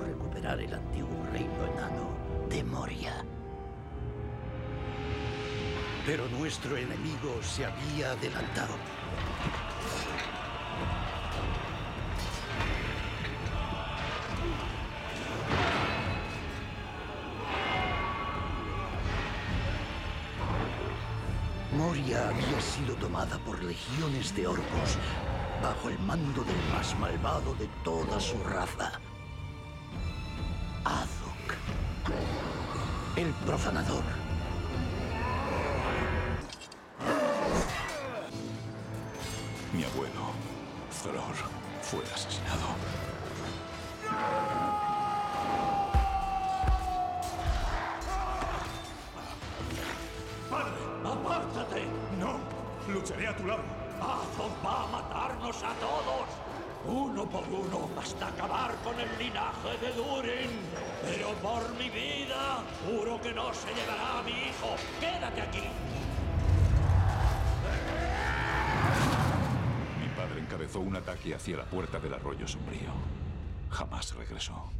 recuperar el antiguo reino enano de Moria. Pero nuestro enemigo se había adelantado. Moria había sido tomada por legiones de orcos bajo el mando del más malvado de toda su raza, Azuk, el profanador. Mi abuelo, Thror, fue asesinado. ¡Padre! ¡Apártate! No, lucharé a tu lado. ¡Azog va a matarnos a todos! Uno por uno, hasta acabar con el linaje de Durin. Pero por mi vida, juro que no se llevará a mi hijo. ¡Quédate aquí! Mi padre encabezó un ataque hacia la puerta del arroyo sombrío. Jamás regresó.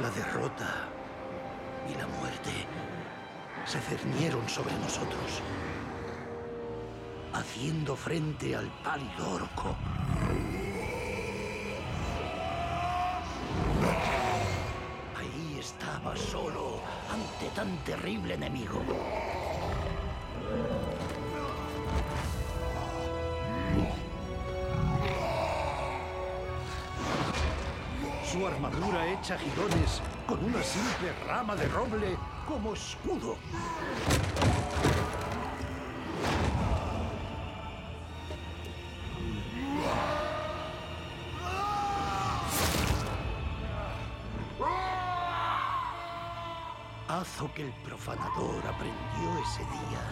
La derrota y la muerte se cernieron sobre nosotros, haciendo frente al pálido orco. Ahí estaba solo ante tan terrible enemigo. Su armadura hecha girones con una simple rama de roble como escudo. Hazo que el profanador aprendió ese día.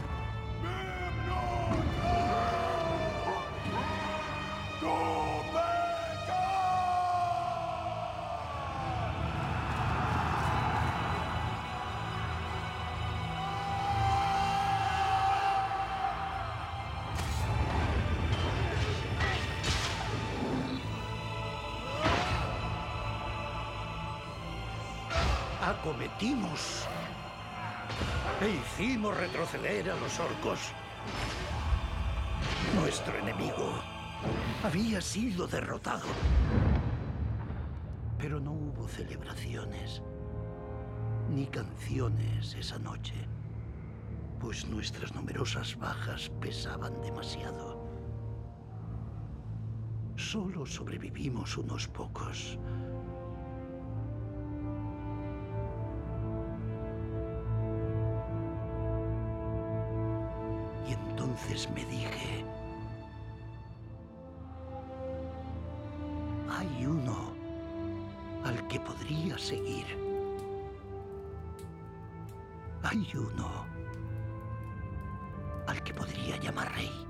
Acometimos e hicimos retroceder a los orcos. Nuestro enemigo había sido derrotado. Pero no hubo celebraciones ni canciones esa noche, pues nuestras numerosas bajas pesaban demasiado. Solo sobrevivimos unos pocos. Entonces me dije, hay uno al que podría seguir. Hay uno al que podría llamar rey.